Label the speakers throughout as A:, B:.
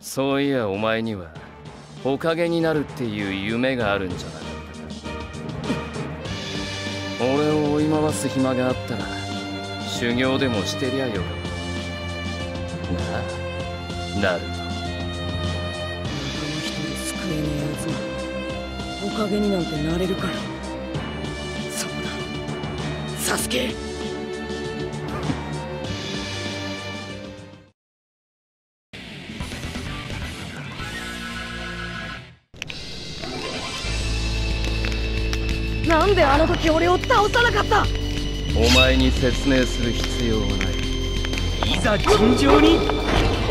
A: そういやお前にはおかげになるっていう夢があるんじゃなかったか。俺を追い回す暇があったら修行でもしてりゃよなあなる
B: あの一人救えねえやつがおかげになんてなれるかよそうだ。サスケ！なんであの時俺を倒さなかった？
A: お前に説明する必要はない。
C: いざ尋常に。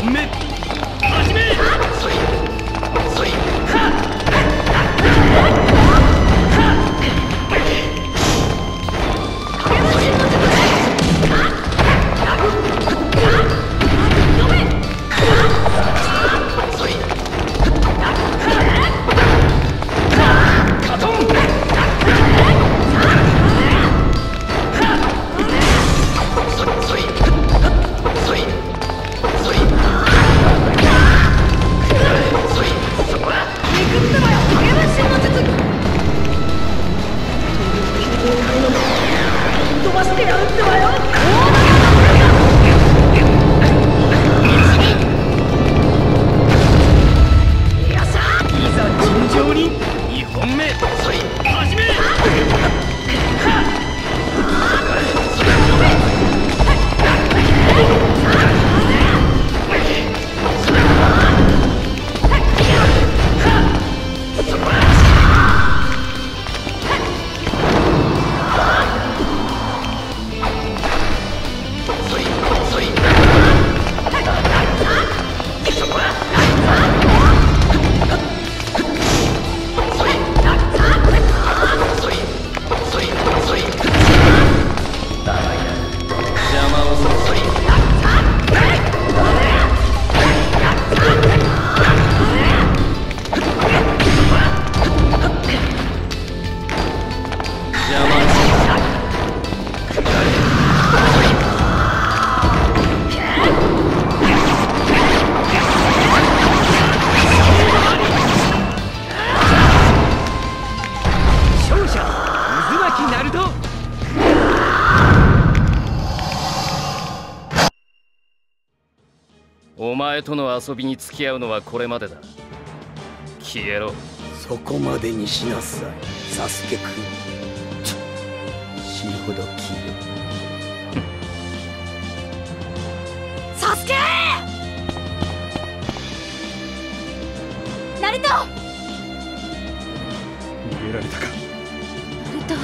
C: 本目始め
A: お前との遊びに付き合うのはこれまでだ。消えろ。
D: そこまでにしなさい。サスケくんちょ死ぬほど消え
B: サスケ!ナルト!
D: 逃げられたか。
B: ナルト。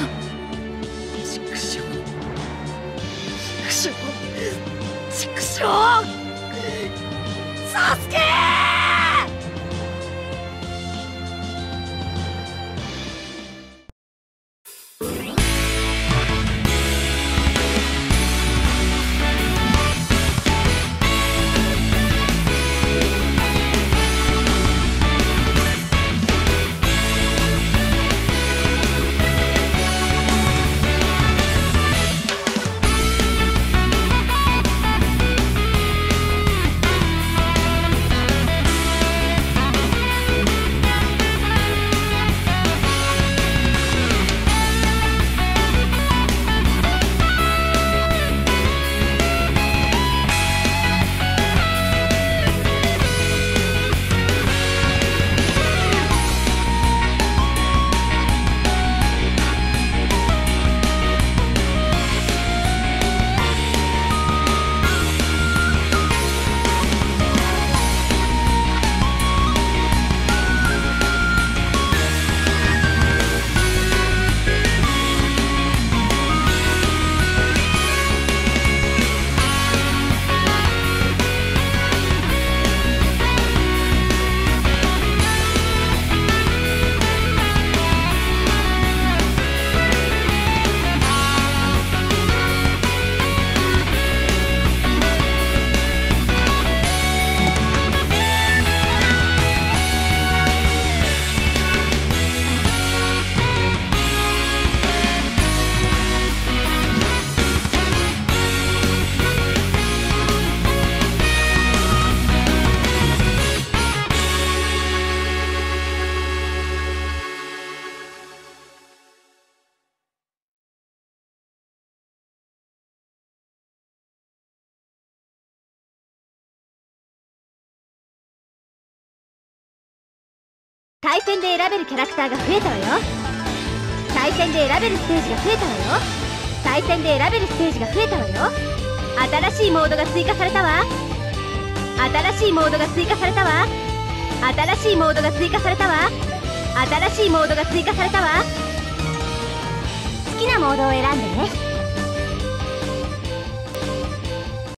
B: 畜生畜生畜生サスケ「
E: 対戦で選べるキャラクターが増えたわよ。対戦で選べるステージが増えたわよ。対戦で選べるステージが増えたわよ。新しいモードが追加されたわ。新しいモードが追加されたわ。新しいモードが追加されたわ。新しいモードが追加されたわ。好きなモードを選んでね。